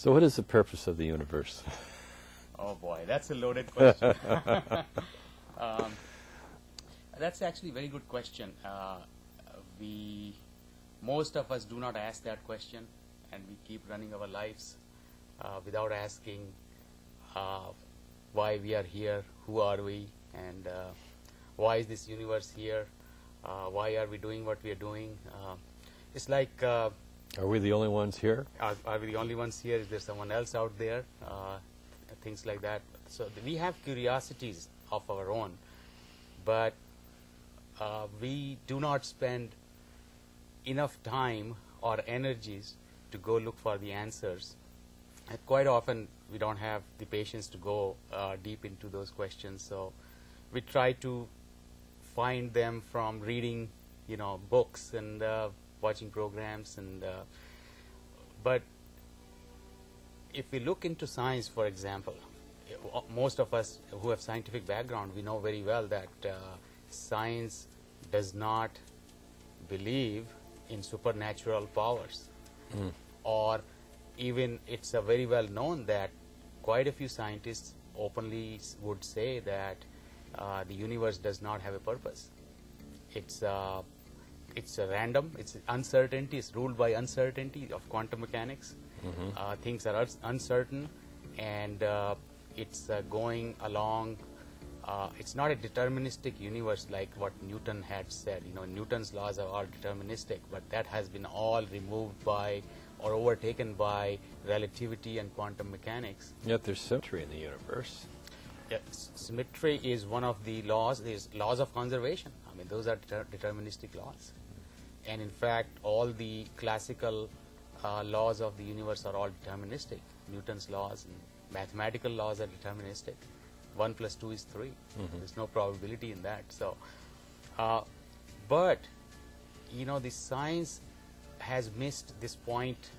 So, what is the purpose of the universe? Oh boy, that's a loaded question. um, that's actually a very good question. Uh, we, most of us, do not ask that question, and we keep running our lives uh, without asking uh, why we are here, who are we, and uh, why is this universe here? Uh, why are we doing what we are doing? Uh, it's like, uh, Are we the only ones here? are, are we the only ones here? Is there someone else out there? Uh, things like that. So we have curiosities of our own, but uh, we do not spend enough time or energies to go look for the answers. And quite often, we don't have the patience to go uh, deep into those questions. So we try to find them from reading, you know, books and uh, watching programs. And uh, but if we look into science, for example, most of us who have scientific background, we know very well that uh, science does not believe in supernatural powers, or even it's a very well known that quite a few scientists openly would say that uh, the universe does not have a purpose. It's uh, it's a random. It's uncertainty. It's ruled by uncertainty of quantum mechanics. Uh, things are uncertain, and uh, it's uh, going along. Uh, it's not a deterministic universe like what Newton had said. You know, Newton's laws are all deterministic, but that has been all removed by or overtaken by relativity and quantum mechanics. Yet there's symmetry in the universe. Yeah, s- symmetry is one of the laws. There's laws of conservation. I mean, those are deter- deterministic laws. And in fact, all the classical uh, laws of the universe are all deterministic. Newton's laws and mathematical laws are deterministic. One plus two is 3 There's no probability in that. So, uh, but you know, the science has missed this point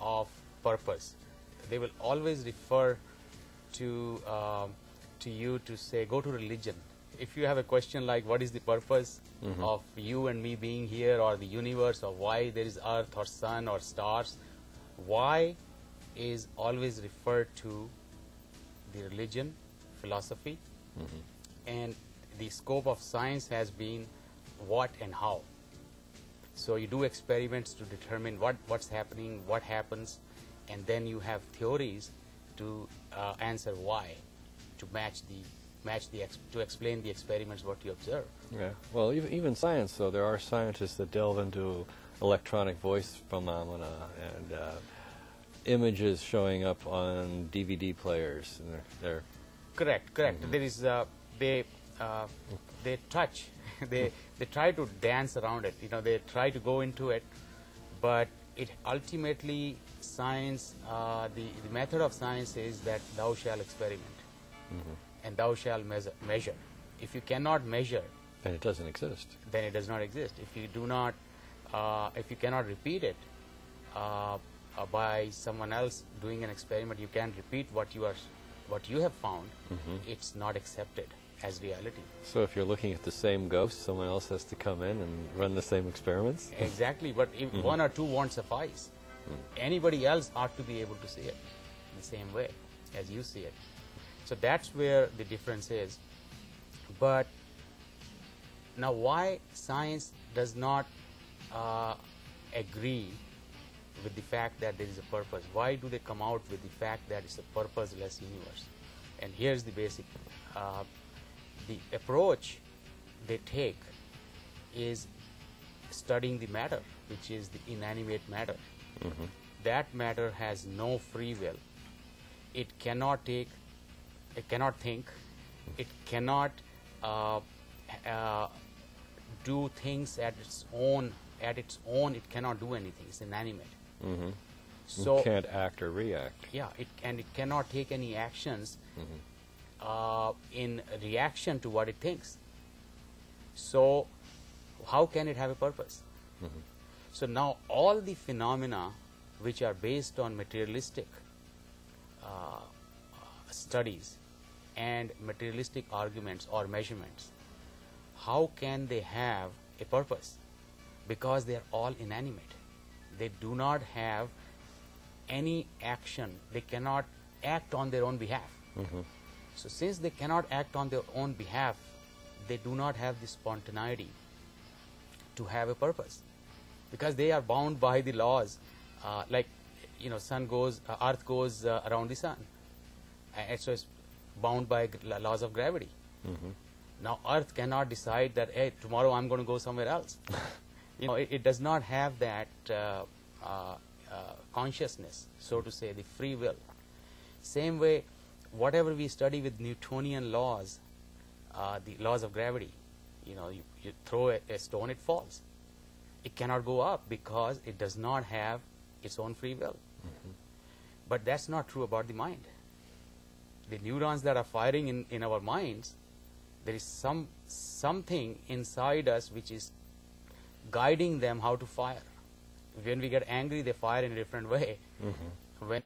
of purpose. They will always refer to um, to you to say go to religion. If you have a question like what is the purpose of you and me being here, or the universe, or why there is earth or sun or stars, why is always referred to the religion, philosophy, and the scope of science has been what and how. So you do experiments to determine what, what's happening, what happens, and then you have theories to uh, answer why, to match the match the ex- to explain the experiments what you observe. Yeah. Well, even, even science, though, there are scientists that delve into electronic voice phenomena and uh, images showing up on DVD players. And they're, they're Correct, correct. There is uh, they uh, they touch, they they try to dance around it. You know, they try to go into it, but it ultimately science. Uh, the the method of science is that thou shall experiment, and thou shall measure. Measure. If you cannot measure, then it doesn't exist. then it does not exist. If you do not, uh, if you cannot repeat it uh, uh, by someone else doing an experiment, you can't repeat what you are, what you have found. It's not accepted as reality. So if you're looking at the same ghost, someone else has to come in and run the same experiments. Exactly, but if one or two won't suffice. Anybody else ought to be able to see it the same way as you see it. So that's where the difference is. But now, why science does not uh, agree with the fact that there is a purpose? Why do they come out with the fact that it's a purposeless universe? And here's the basic uh, the approach they take is studying the matter, which is the inanimate matter. That matter has no free will. It cannot take, it cannot think, it cannot uh, uh, do things at its own. At its own, it cannot do anything. It's inanimate. Mm-hmm. So you can't act or react. yeah, it and it cannot take any actions uh, in reaction to what it thinks. So, how can it have a purpose? So now all the phenomena which are based on materialistic uh, studies and materialistic arguments or measurements, how can they have a purpose? Because they are all inanimate. They do not have any action. They cannot act on their own behalf. So since they cannot act on their own behalf, they do not have the spontaneity to have a purpose because they are bound by the laws uh, like you know sun goes uh, earth goes uh, around the sun and so it's bound by laws of gravity. Now earth cannot decide that hey tomorrow i'm going to go somewhere else. You know it, it does not have that uh, uh, uh, consciousness so to say the free will. Same way whatever we study with newtonian laws uh, the laws of gravity you know you, you throw a, a stone it falls. It cannot go up because it does not have its own free will. But that's not true about the mind the neurons that are firing in, in our minds there is some something inside us which is guiding them how to fire. When we get angry they fire in a different way. Mm-hmm. When